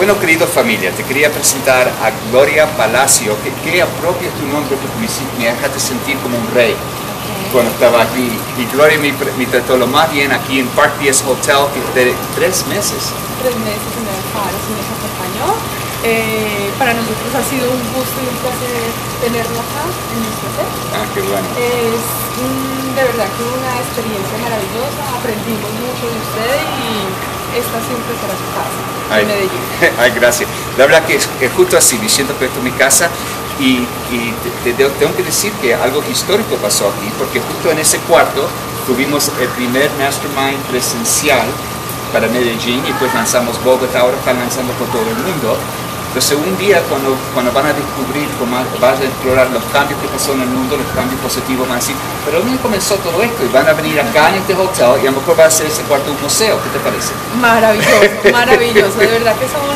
Bueno, querido familia, te quería presentar a Gloria Palacio, que, que apropia tu nombre porque me, me dejaste sentir como un rey cuando estaba aquí. Y Gloria me, me, trató lo más bien aquí en Park Pies Hotel, que de tres meses. Tres meses en el Faro, se nos acompañó. Eh, para nosotros ha sido un gusto y un placer tenerlo acá en nuestro hotel. Ah, qué bueno. Es de verdad que una experiencia maravillosa, aprendimos mucho de usted y esta siempre será su casa ay, en Medellín. Ay, gracias. La verdad que es, es justo así, diciendo que esto es mi casa y, y te, te, tengo que decir que algo histórico pasó aquí, porque justo en ese cuarto tuvimos el primer Mastermind presencial para Medellín y pues lanzamos Bogotá, ahora están lanzando por todo el mundo entonces un día cuando, cuando van a descubrir, van a explorar los cambios que pasó en el mundo, los cambios positivos, van a decir, pero ¿dónde comenzó todo esto? Y van a venir acá en este hotel y a lo mejor va a ser ese cuarto un museo. ¿Qué te parece? Maravilloso, maravilloso. De verdad que son,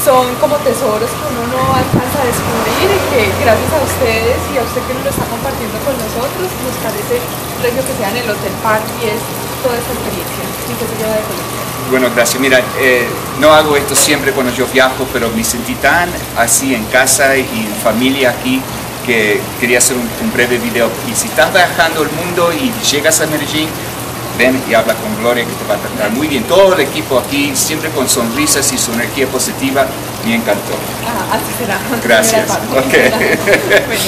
son como tesoros que uno no alcanza a descubrir y que gracias a ustedes y a usted que nos lo está compartiendo con nosotros, nos parece regio que sea en el Hotel Park y es toda esta experiencia y que se lleva de conocer. Bueno, gracias. Mira, eh, no hago esto siempre cuando yo viajo, pero me sentí tan así en casa y en familia aquí que quería hacer un, un breve video. Y si estás viajando el mundo y llegas a Medellín, ven y habla con Gloria que te va a tratar muy bien. Todo el equipo aquí, siempre con sonrisas y su energía positiva, me encantó. Ah, así será. Gracias. Okay. bueno.